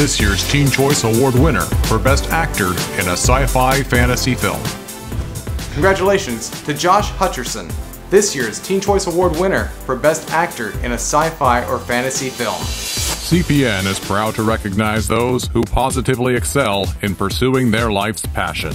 this year's Teen Choice Award winner for Best Actor in a Sci Fi Fantasy Film. Congratulations to Josh Hutcherson, this year's Teen Choice Award winner for Best Actor in a Sci Fi or Fantasy Film. CPN is proud to recognize those who positively excel in pursuing their life's passion.